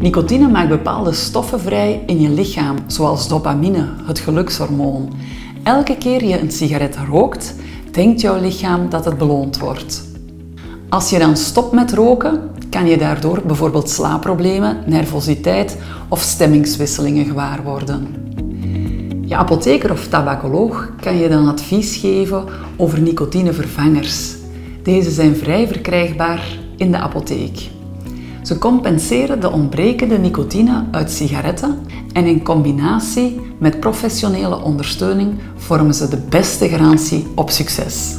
Nicotine maakt bepaalde stoffen vrij in je lichaam, zoals dopamine, het gelukshormoon. Elke keer je een sigaret rookt, denkt jouw lichaam dat het beloond wordt. Als je dan stopt met roken, kan je daardoor bijvoorbeeld slaapproblemen, nervositeit of stemmingswisselingen gewaar worden. Je apotheker of tabacoloog kan je dan advies geven over nicotinevervangers. Deze zijn vrij verkrijgbaar in de apotheek. Ze compenseren de ontbrekende nicotine uit sigaretten en in combinatie met professionele ondersteuning vormen ze de beste garantie op succes.